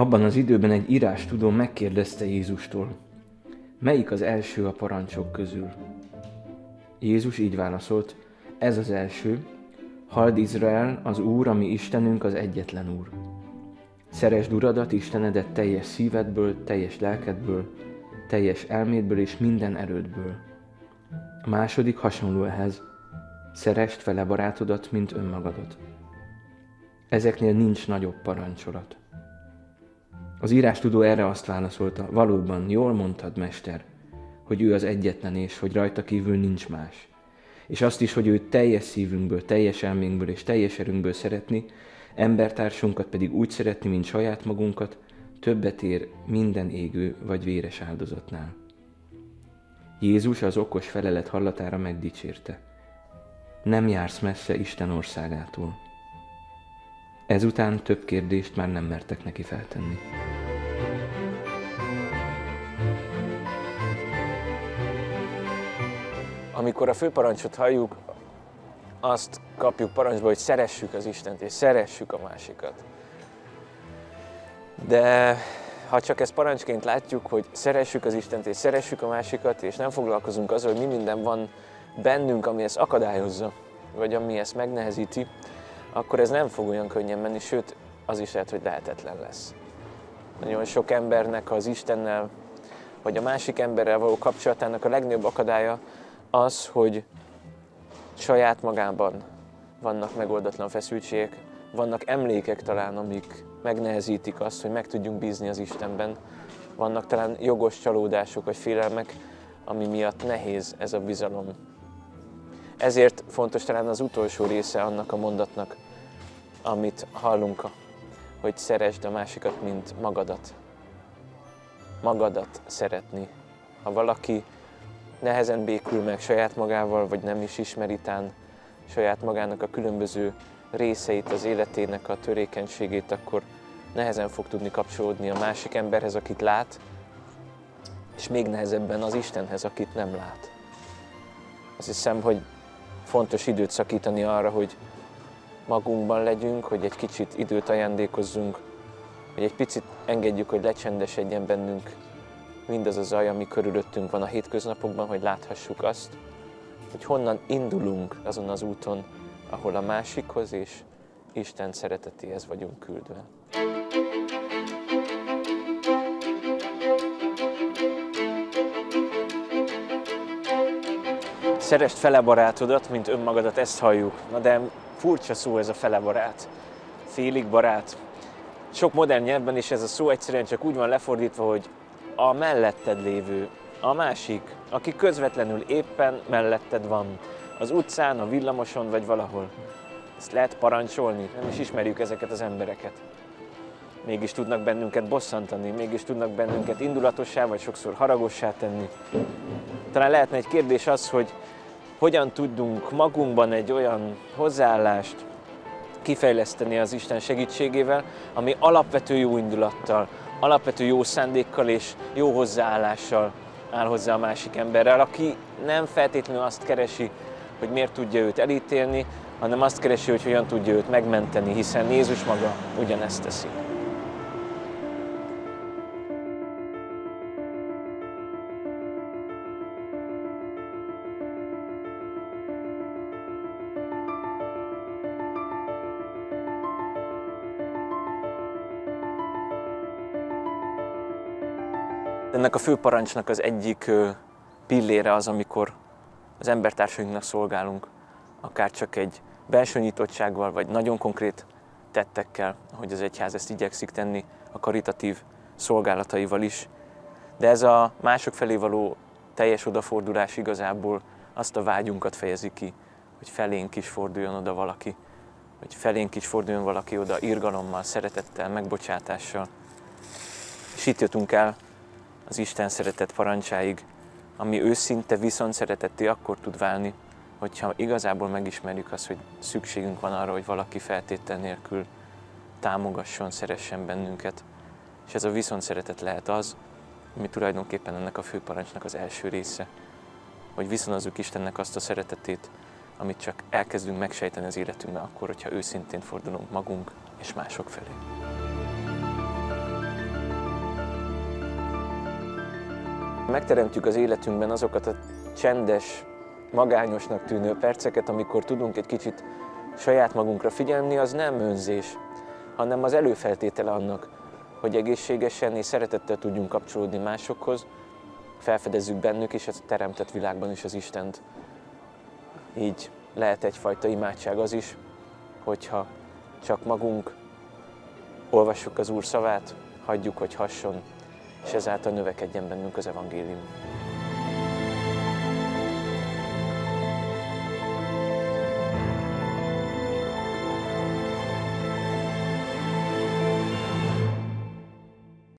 Abban az időben egy írás tudó megkérdezte Jézustól, melyik az első a parancsok közül? Jézus így válaszolt, ez az első, Hald Izrael, az Úr, ami Istenünk, az egyetlen Úr. Szeresd Uradat, Istenedet teljes szívedből, teljes lelkedből, teljes elmédből és minden erődből. A második hasonló ehhez, szerest fele barátodat, mint önmagadat. Ezeknél nincs nagyobb parancsolat. Az írás tudó erre azt válaszolta, valóban jól mondtad, mester, hogy ő az egyetlen és hogy rajta kívül nincs más. És azt is, hogy ő teljes szívünkből, teljes elménkből és teljes erőnkből szeretni, embertársunkat pedig úgy szeretni, mint saját magunkat, többet ér minden égő vagy véres áldozatnál. Jézus az okos felelet hallatára megdicsérte. Nem jársz messze Isten országától. Ezután több kérdést már nem mertek neki feltenni. Amikor a főparancsot halljuk, azt kapjuk parancsba, hogy szeressük az Istent, és szeressük a másikat. De ha csak ezt parancsként látjuk, hogy szeressük az Istent, és szeressük a másikat, és nem foglalkozunk azzal, hogy mi minden van bennünk, ami ezt akadályozza, vagy ami ezt megnehezíti, akkor ez nem fog olyan könnyen menni, sőt, az is lehet, hogy lehetetlen lesz. Nagyon sok embernek az Istennel, vagy a másik emberrel való kapcsolatának a legnagyobb akadálya az, hogy saját magában vannak megoldatlan feszültségek, vannak emlékek talán, amik megnehezítik azt, hogy meg tudjunk bízni az Istenben. Vannak talán jogos csalódások vagy félelmek, ami miatt nehéz ez a bizalom. Ezért fontos talán az utolsó része annak a mondatnak, amit hallunk, hogy szeresd a másikat, mint magadat. Magadat szeretni. Ha valaki nehezen békül meg saját magával, vagy nem is ismeritán saját magának a különböző részeit, az életének a törékenységét, akkor nehezen fog tudni kapcsolódni a másik emberhez, akit lát, és még nehezebben az Istenhez, akit nem lát. Azt hiszem, hogy fontos időt szakítani arra, hogy magunkban legyünk, hogy egy kicsit időt ajándékozzunk, hogy egy picit engedjük, hogy lecsendesedjen bennünk mindaz a zaj, ami körülöttünk van a hétköznapokban, hogy láthassuk azt, hogy honnan indulunk azon az úton, ahol a másikhoz és Isten szeretetéhez vagyunk küldve. Szerest fele barátodat, mint önmagadat, ezt halljuk. Na de furcsa szó ez a fele barát. Félig barát. Sok modern nyelvben is ez a szó egyszerűen csak úgy van lefordítva, hogy a melletted lévő, a másik, aki közvetlenül éppen melletted van, az utcán, a villamoson vagy valahol. Ezt lehet parancsolni, nem is ismerjük ezeket az embereket. Mégis tudnak bennünket bosszantani, mégis tudnak bennünket indulatossá vagy sokszor haragossá tenni. Talán lehetne egy kérdés az, hogy hogyan tudunk magunkban egy olyan hozzáállást kifejleszteni az Isten segítségével, ami alapvető jó indulattal, alapvető jó szándékkal és jó hozzáállással áll hozzá a másik emberrel, aki nem feltétlenül azt keresi, hogy miért tudja őt elítélni, hanem azt keresi, hogy hogyan tudja őt megmenteni, hiszen Jézus maga ugyanezt teszi. Ennek a fő parancsnak az egyik pillére az, amikor az embertársainknak szolgálunk, akár csak egy belső nyitottsággal, vagy nagyon konkrét tettekkel, hogy az egyház ezt igyekszik tenni a karitatív szolgálataival is. De ez a mások felé való teljes odafordulás igazából azt a vágyunkat fejezi ki, hogy felénk is forduljon oda valaki, hogy felénk is forduljon valaki oda irgalommal, szeretettel, megbocsátással. És itt jöttünk el az Isten szeretet parancsáig, ami őszinte viszont szeretetté akkor tud válni, hogyha igazából megismerjük azt, hogy szükségünk van arra, hogy valaki feltétel nélkül támogasson, szeressen bennünket. És ez a viszont szeretet lehet az, ami tulajdonképpen ennek a főparancsnak az első része, hogy viszonozzuk Istennek azt a szeretetét, amit csak elkezdünk megsejteni az életünkben akkor, hogyha őszintén fordulunk magunk és mások felé. Megteremtjük az életünkben azokat a csendes, magányosnak tűnő perceket, amikor tudunk egy kicsit saját magunkra figyelni, az nem önzés, hanem az előfeltétele annak, hogy egészségesen és szeretettel tudjunk kapcsolódni másokhoz, felfedezzük bennük és a teremtett világban is az Istent. Így lehet egyfajta imádság az is, hogyha csak magunk olvassuk az Úr szavát, hagyjuk, hogy hasson, és ezáltal növekedjen bennünk az evangélium.